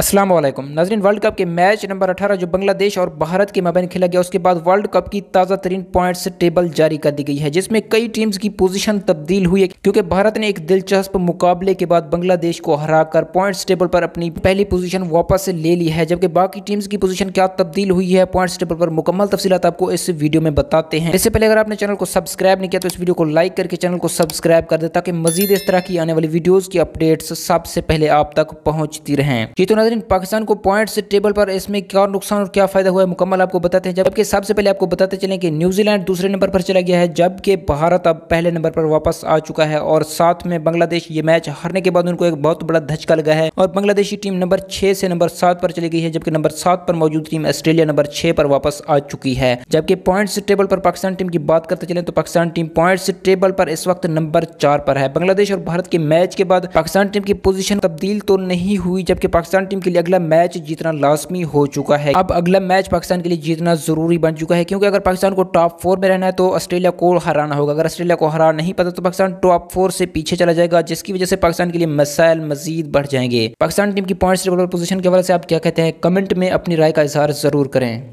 वालेकुम नाजरीन, world cup के मैच नंबर 18 जो बांग्लादेश और भारत के मबैन खेला गया, उसके बाद वर्ल्ड कप की ताज़ा तरीन पॉइंट्स टेबल जारी कर दी गई है, जिसमें कई टीम्स की पोजीशन तब्दील हुई है, क्योंकि भारत ने एक दिलचस्प मुकाबले के बाद बांग्लादेश को हराकर पॉइंट्स टेबल पर अपनी पहली पोजीशन वापस ले ली है, जबकि बाकी टीम्स की पोजीशन क्या तब्दील हुई है पॉइंट्स टेबल पर मुकम्मल तफसी आपको इस वीडियो में बताते हैं। इससे पहले अगर आपने चैनल को सब्सक्राइब नहीं किया तो इस वीडियो को लाइक करके चैनल को सब्सक्राइब कर दे, ताकि मजीद इस तरह की आने वाली वीडियोज़ की अपडेट्स सबसे पहले आप तक पहुँचती रहें। जी तो नाजरीन पाकिस्तान को पॉइंट्स टेबल पर इसमें क्या नुकसान और क्या फ़ायदा हुआ है, मुकम्मल आपको बताते हैं। जबकि सबसे पहले आपको बताते चलें कि न्यूजीलैंड दूसरे नंबर पर चला गया है, जबकि भारत अब पहले नंबर पर वापस आ चुका है और साथ में बांग्लादेश ये मैच हारने के बाद उनको एक बहुत बड़ा धचका लगा है और बांग्लादेशी टीम नंबर छह से नंबर सात पर चली गई है, जबकि नंबर सात पर मौजूद टीम ऑस्ट्रेलिया नंबर छह पर वापस आ चुकी है। जबकि पॉइंट्स टेबल पर पाकिस्तान टीम की बात करते चले तो पाकिस्तान टीम पॉइंट्स टेबल पर इस वक्त नंबर चार पर है। बांग्लादेश और भारत के मैच के बाद पाकिस्तान टीम की पोजीशन तब्दील तो नहीं हुई, जबकि पाकिस्तान टीम के लिए अगला मैच जीतना लाजमी हो चुका है। अब अगला मैच पाकिस्तान के लिए जीतना ज़रूरी बन चुका है, क्योंकि अगर पाकिस्तान को टॉप फोर में रहना है तो ऑस्ट्रेलिया को हराना होगा। अगर ऑस्ट्रेलिया को हरा नहीं पता तो पाकिस्तान टॉप फोर से पीछे चला जाएगा, जिसकी वजह से पाकिस्तान के लिए मसाइल मजीद बढ़ जाएँगे। पाकिस्तान टीम की पॉइंट्स टेबल पोजीशन के हवाले से आप क्या कहते हैं कमेंट में अपनी राय का इजहार ज़रूर करें।